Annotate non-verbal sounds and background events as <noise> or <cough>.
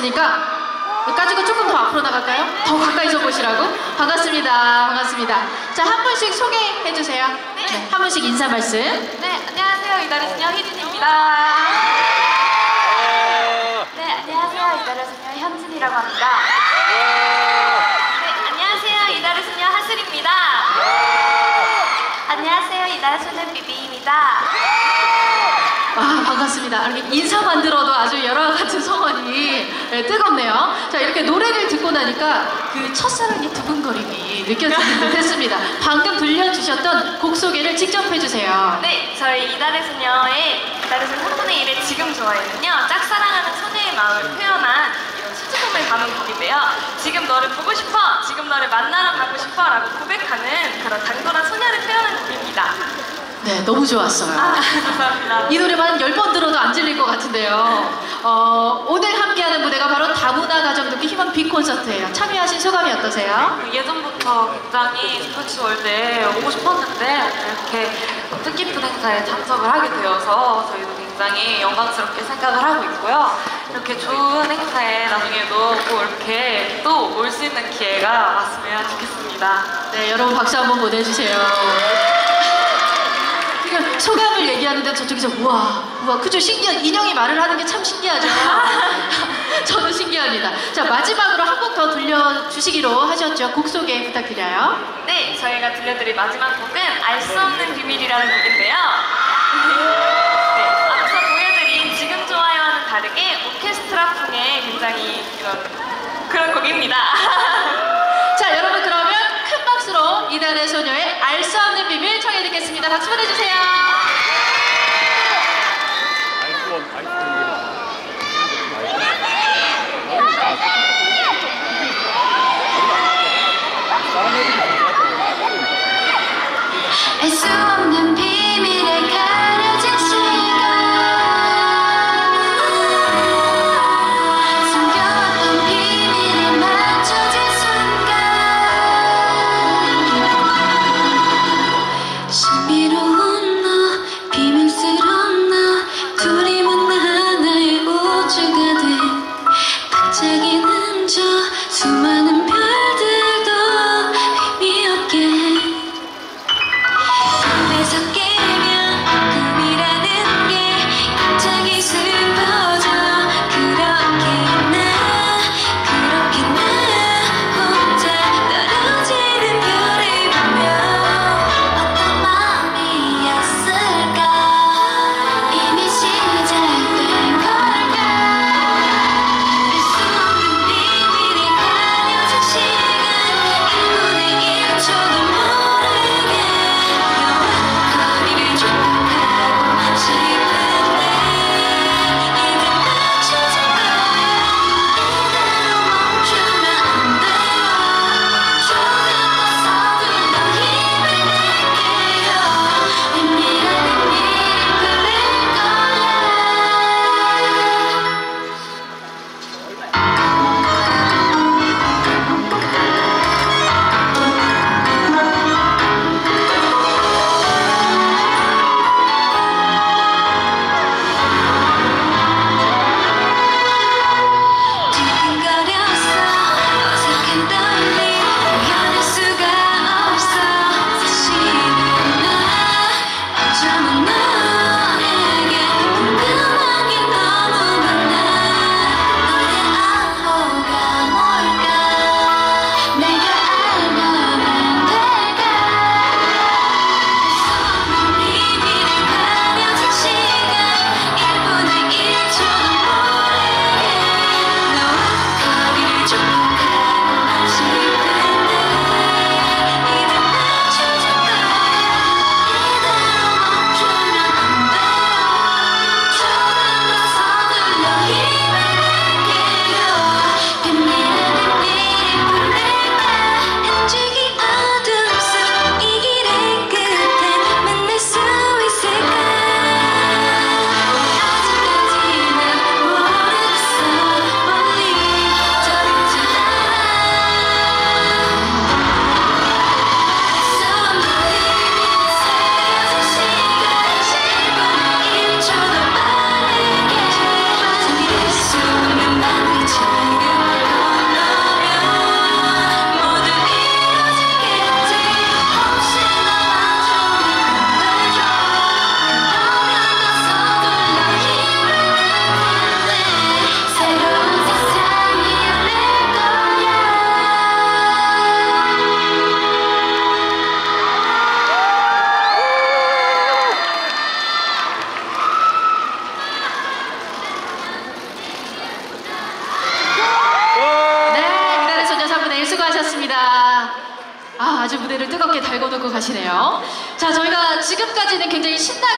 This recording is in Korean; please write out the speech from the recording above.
있으니까 가지고 조금 더 앞으로 나갈까요? 더 가까이서 보시라고? 반갑습니다. 반갑습니다. 자, 한 분씩 소개해 주세요. 네. 한 분씩 인사 말씀. 네, 안녕하세요. 이달의 소녀 희진입니다. 네, 안녕하세요. 이달의 소녀 현진이라고 합니다. 네, 안녕하세요. 이달의 소녀 하슬입니다. 안녕하세요. 이달의 소녀 비비입니다. 아, 반갑습니다. 이렇게 인사만 들어도 아주 여러 같은 성원이 네, 뜨겁네요. 자, 이렇게 노래를 듣고 나니까 그 첫사랑의 두근거림이 느껴지는 듯 했습니다. 방금 들려주셨던 곡 소개를 직접 해주세요. 네, 저희 이달의 소녀의 이달의 소녀 3분의 1의 지금 좋아해는요. 짝사랑하는 소녀의 마음을 표현한 이런 수줍음을 담은 곡인데요. 지금 너를 보고 싶어, 지금 너를 만나러 가고 싶어 라고 고백하는 그런 당돌한 소녀를 표현한 곡입니다. 네, 너무 좋았어요. 아. 이 노래만 열번 들어도 안 질릴 것 같은데요. 어, 오늘 함께하는 무대가 바로 다문화 가정 듣기 희망 빅 콘서트예요. 참여하신 소감이 어떠세요? 예전부터 굉장히 스포츠 월드에 오고 싶었는데 이렇게 뜻깊은 행사에 참석을 하게 되어서 저희도 굉장히 영광스럽게 생각을 하고 있고요. 이렇게 좋은 행사에 나중에도 꼭 이렇게 또 올 수 있는 기회가 왔으면 좋겠습니다. 네, 여러분 박수 한번 보내주세요. 지금 소감을 얘기하는데 저쪽에서 우와, 우와, 그죠? 신기한 인형이 말을 하는 게 참 신기하죠. <laughs> 저도 신기합니다. 자, 마지막으로 한 곡 더 들려주시기로 하셨죠. 곡 소개 부탁드려요. 네, 저희가 들려드릴 마지막 곡은 알 수 없는 비밀이라는 곡인데요. <laughs> 네, 앞서 보여드린 지금 좋아요와는 다르게 오케스트라 풍의 굉장히 이런 그런 곡입니다. 듣겠습니다. 박수 보내주세요. 아이스 아, 아주 무대를 뜨겁게 달궈놓고 가시네요. 자, 저희가 지금까지는 굉장히 신나게